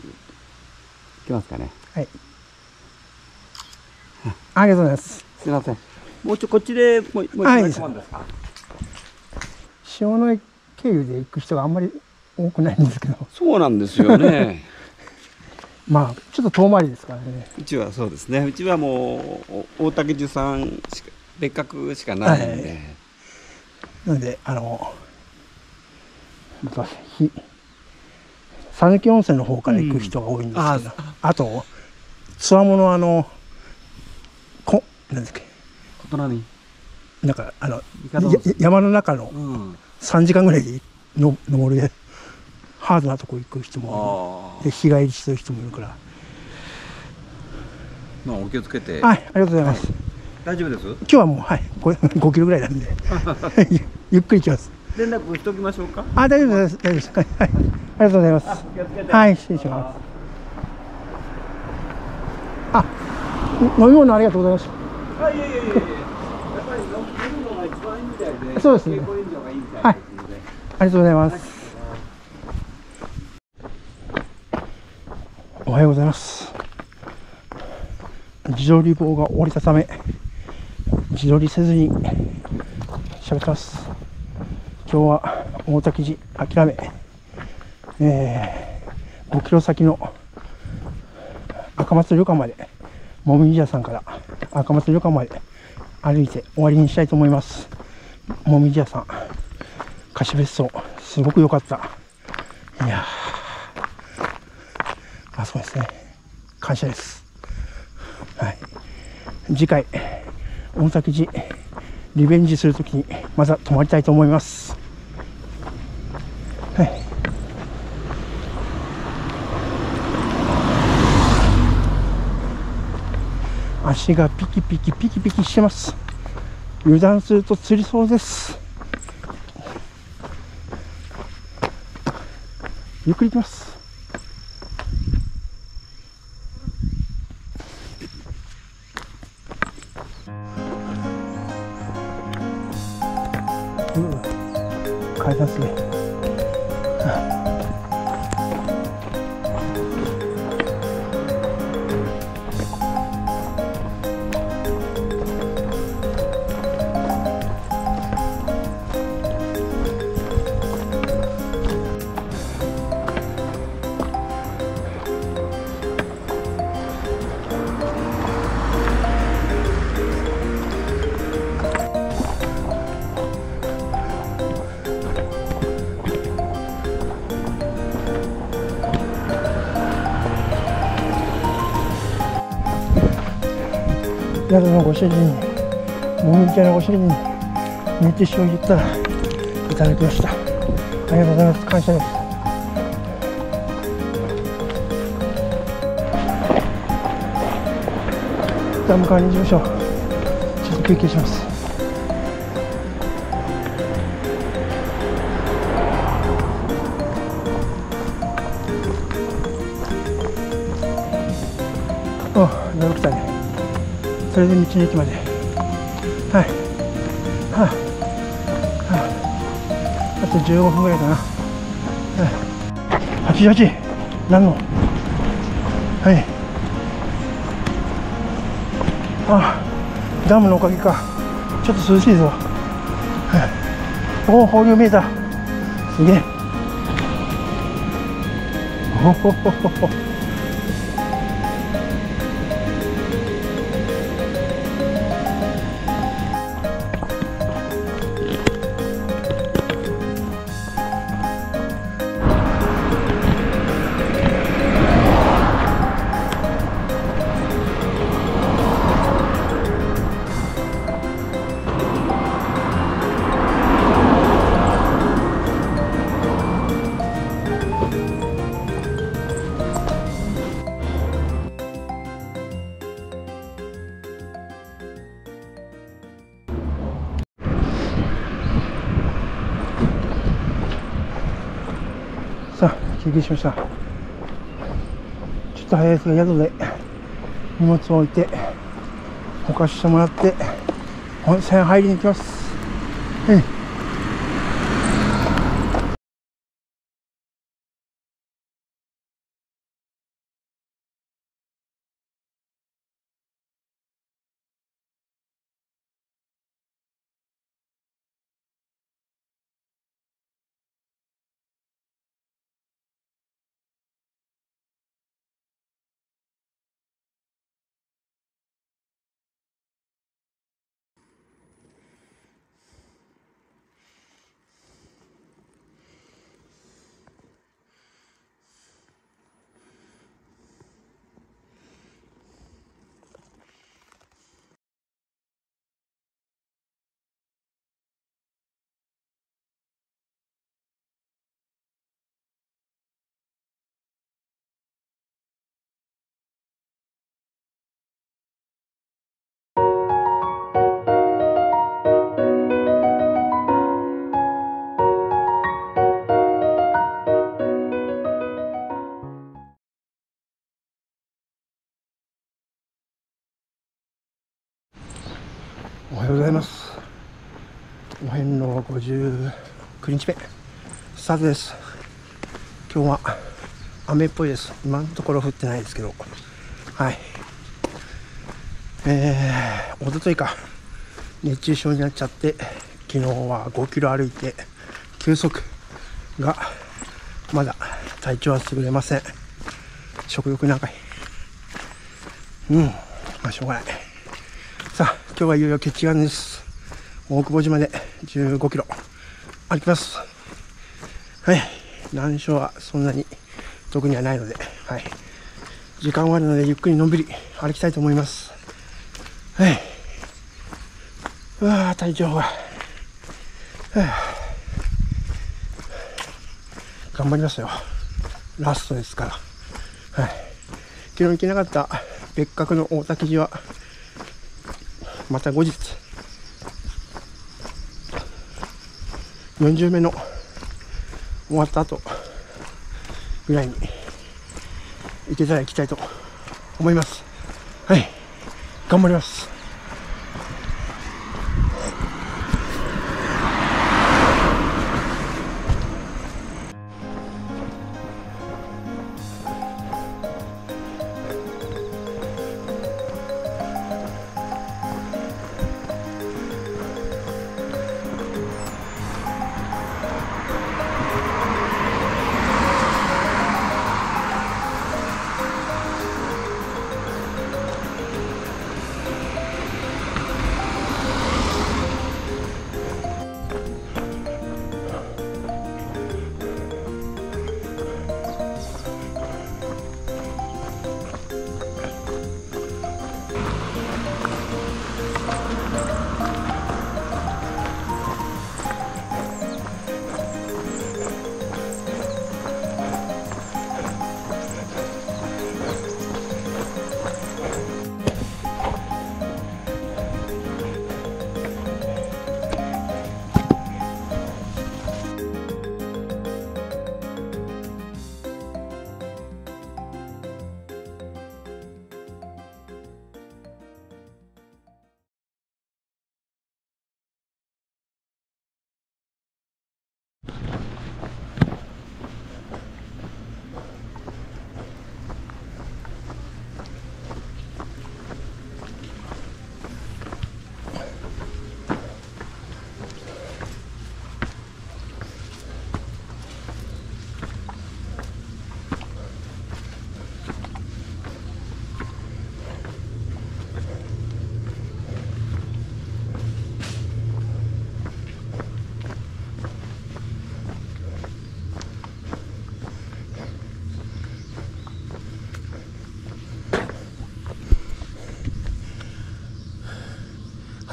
中いきますかね。はい。ありがとうございます。すいません。もうちょこっちでもうもう一はい。枚頼んですか塩の経由で行く人があんまり多くないんですけど、そうなんですよね。まあ、ちょっと遠回りですからね。うちはそうですね。うちはもうお大竹樹さんしか別格しかないんで、はい。なので、あの、ひ讃岐温泉の方から行く人が多いんですけど、うん。ああと、つわものあの、こ、なんですか、ことなに？なんか、あの、山の中のうん。3時間ぐらいでの登るで、ハードなとこ行く人もあで日帰りする人もいるから。まあお気をつけて、はい、ありがとうございます。大丈夫です？今日はもう、はい、5, 5キロぐらいなんで、ゆ ゆっくり行きます。連絡しておきましょうか？あ、大丈夫です、大丈夫です。はい、はいありがとうございます。はい、失礼します。あ、飲み物ありがとうございましあいやいやいやいややっぱり飲むのが一番いいみたいでそうですね健康飲料がい。ありがとうございます。おはようございます。自撮り棒が折れたため、自撮りせずに喋ってます。今日は大滝寺諦め、えー、5キロ先の赤松旅館まで、もみじ屋さんから赤松旅館まで歩いて終わりにしたいと思います。もみじ屋さん、貸別荘、すごく良かった。いや、あそこですね。感謝です。はい。次回、大滝寺、リベンジするときに、また泊まりたいと思います。足がピキピキピキピキしてます。油断すると釣りそうです。ゆっくり行きます。うん、階段ですね。宿のご主人に、もみじのご主人に、熱中症を言ったら、いただきました。ありがとうございます。感謝です。ダム管理事務所、ちょっと休憩します。おだいぶ来たね。それで道の駅まで。はい。はあ、はあ、あと15分ぐらいかな。はい。八八何のはい。あダムのおかげか。ちょっと涼しいぞ。はい。おお、放流見えた。すげえ。おほほほほ。りしました。ちょっと早いですが宿で荷物を置いてほかしてもらって温泉入りに行きます。うんお遍路59日目。スタートです。今日は雨っぽいです。今のところ降ってないですけど。はい。えー、おとといか。熱中症になっちゃって昨日は5キロ歩いて休息がまだ体調は優れません。食欲長い。うん。まあしょうがない。さあ今日はいよいよ決眼です。大久保島で15キロ歩きます。はい。難所はそんなに特にはないのではい。時間はあるのでゆっくりのんびり歩きたいと思います。はい。うわあ体調が、はあ頑張りますよ。ラストですから。はい。昨日行けなかった別格の大滝寺はまた後日40目の終わった後ぐらいに行けたら行きたいと思います。はい。頑張ります。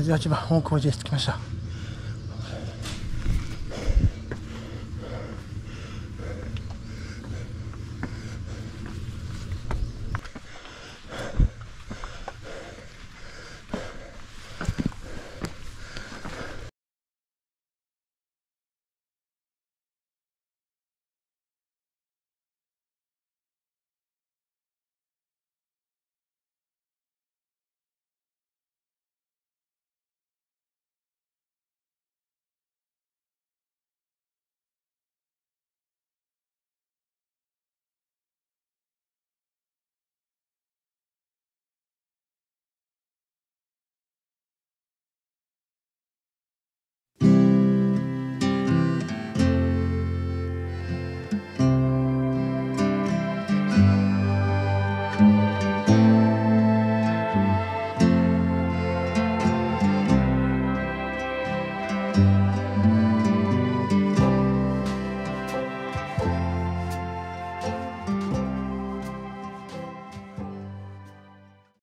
88番大久保寺へ着きました。